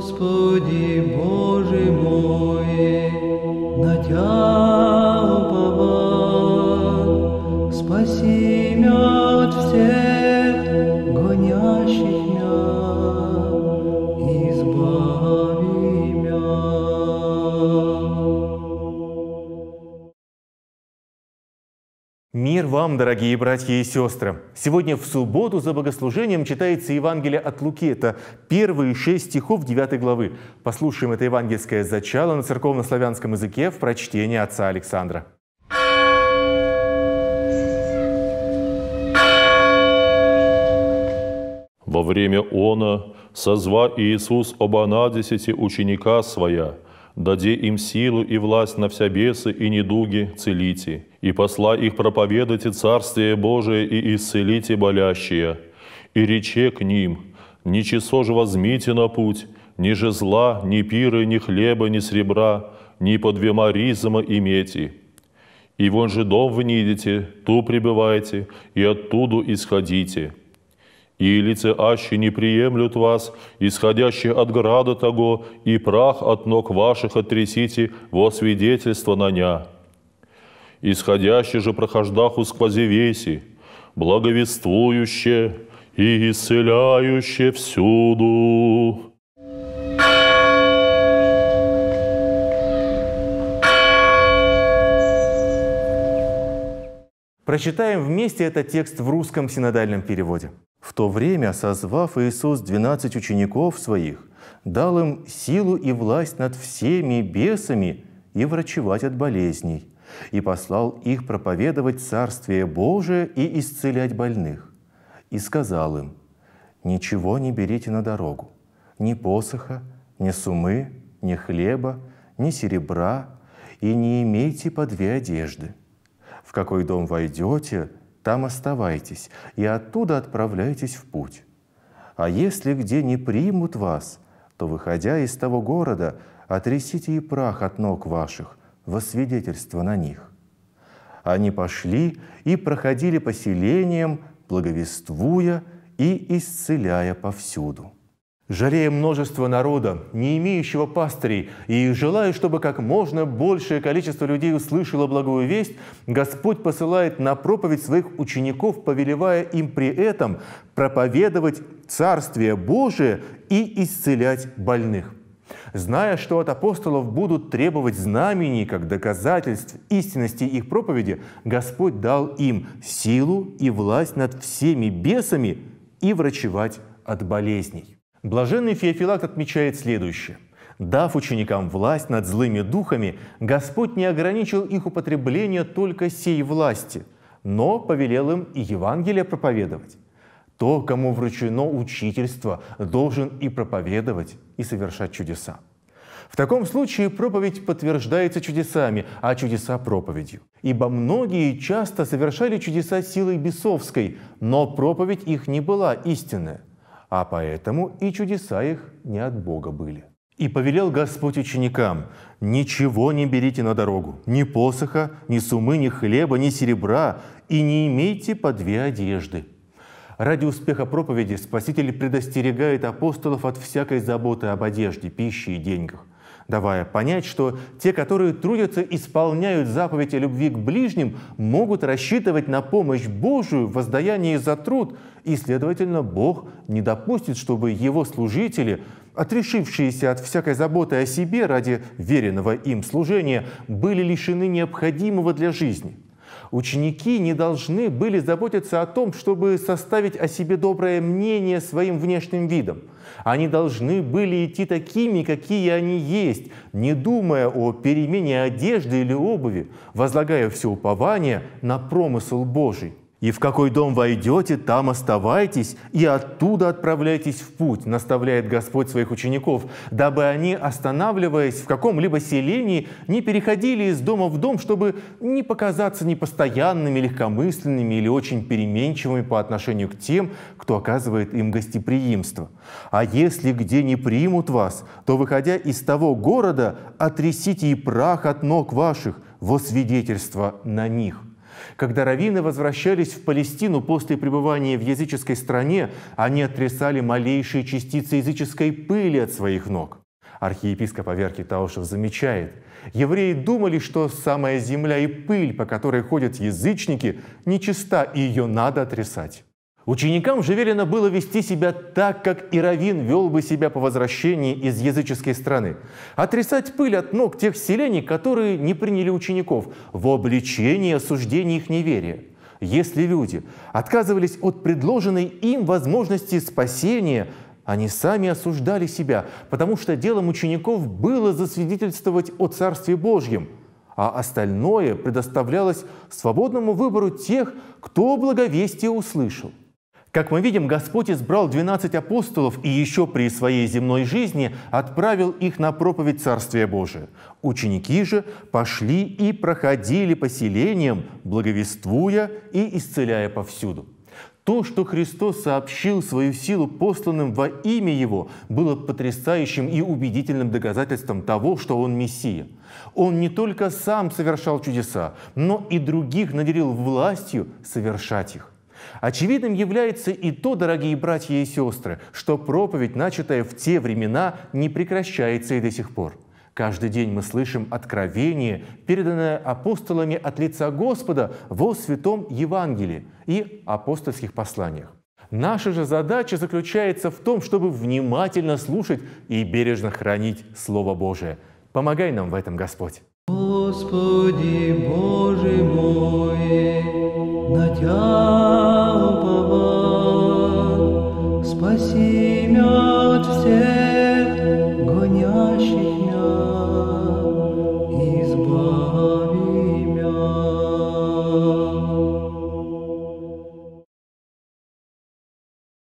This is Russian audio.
Господи, Боже мой, на Тя Мир вам, дорогие братья и сестры! Сегодня в субботу за богослужением читается Евангелие от Луки. Это первые шесть стихов 9 главы. Послушаем это евангельское зачало на церковно-славянском языке в прочтении отца Александра. Во время она, созва Иисус оба десяти ученика Своя, даде им силу и власть на вся бесы и недуги целите, и посла их проповедайте Царствие Божие и исцелите болящие, и рече к ним, ничего же возьмите на путь, ни же зла, ни пиры, ни хлеба, ни сребра, ни по двема ризама имейте. И вон же дом вы нидете, ту пребывайте, и оттуда исходите. И лице аще не приемлют вас, исходящие от града того, и прах от ног ваших отрясите во свидетельство на ня. Исходящие же прохождаху сквози веси, благовествующе и исцеляюще всюду. Прочитаем вместе этот текст в русском синодальном переводе. «В то время, созвав Иисус двенадцать учеников Своих, дал им силу и власть над всеми бесами и врачевать от болезней, и послал их проповедовать Царствие Божие и исцелять больных. И сказал им, «Ничего не берите на дорогу, ни посоха, ни сумы, ни хлеба, ни серебра, и не имейте по две одежды. В какой дом войдете, там оставайтесь, и оттуда отправляйтесь в путь. А если где не примут вас, то, выходя из того города, отрясите и прах от ног ваших во свидетельство на них. Они пошли и проходили поселением, благовествуя и исцеляя повсюду жалея множество народа, не имеющего пастырей, и желая, чтобы как можно большее количество людей услышало благую весть, Господь посылает на проповедь своих учеников, повелевая им при этом проповедовать Царствие Божие и исцелять больных. Зная, что от апостолов будут требовать знамений как доказательств истинности их проповеди, Господь дал им силу и власть над всеми бесами и врачевать от болезней. Блаженный Феофилакт отмечает следующее. Дав ученикам власть над злыми духами, Господь не ограничил их употребление только сей власти, но повелел им и Евангелие проповедовать. То, кому вручено учительство, должен и проповедовать, и совершать чудеса. В таком случае проповедь подтверждается чудесами, а чудеса – проповедью. Ибо многие часто совершали чудеса силой бесовской, но проповедь их не была истинная а поэтому и чудеса их не от Бога были. И повелел Господь ученикам, «Ничего не берите на дорогу, ни посоха, ни сумы, ни хлеба, ни серебра, и не имейте по две одежды». Ради успеха проповеди Спаситель предостерегает апостолов от всякой заботы об одежде, пище и деньгах давая понять, что те, которые трудятся, исполняют заповедь о любви к ближним, могут рассчитывать на помощь Божию в воздаянии за труд, и, следовательно, Бог не допустит, чтобы Его служители, отрешившиеся от всякой заботы о себе ради веренного им служения, были лишены необходимого для жизни – Ученики не должны были заботиться о том, чтобы составить о себе доброе мнение своим внешним видом. Они должны были идти такими, какие они есть, не думая о перемене одежды или обуви, возлагая все упование на промысл Божий. И в какой дом войдете, там оставайтесь, и оттуда отправляйтесь в путь, наставляет Господь своих учеников, дабы они, останавливаясь в каком-либо селении, не переходили из дома в дом, чтобы не показаться непостоянными, легкомысленными или очень переменчивыми по отношению к тем, кто оказывает им гостеприимство. А если где не примут вас, то, выходя из того города, отрясите и прах от ног ваших во свидетельство на них. Когда раввины возвращались в Палестину после пребывания в языческой стране, они отрисали малейшие частицы языческой пыли от своих ног. Архиепископ Аверкий Таушев замечает, евреи думали, что самая земля и пыль, по которой ходят язычники, нечиста и ее надо отрисать. Ученикам же велено было вести себя так, как и Равин вел бы себя по возвращении из языческой страны. Отрисать пыль от ног тех селений, которые не приняли учеников, в обличении осуждении их неверия. Если люди отказывались от предложенной им возможности спасения, они сами осуждали себя, потому что делом учеников было засвидетельствовать о Царстве Божьем, а остальное предоставлялось свободному выбору тех, кто благовестие услышал. Как мы видим, Господь избрал 12 апостолов и еще при своей земной жизни отправил их на проповедь Царствия Божия. Ученики же пошли и проходили поселением, благовествуя и исцеляя повсюду. То, что Христос сообщил свою силу посланным во имя Его, было потрясающим и убедительным доказательством того, что Он Мессия. Он не только сам совершал чудеса, но и других наделил властью совершать их. Очевидным является и то, дорогие братья и сестры, что проповедь, начатая в те времена, не прекращается и до сих пор. Каждый день мы слышим откровение, переданное апостолами от лица Господа во Святом Евангелии и апостольских посланиях. Наша же задача заключается в том, чтобы внимательно слушать и бережно хранить Слово Божие. Помогай нам в этом, Господь. Господи Боже мой, на Тя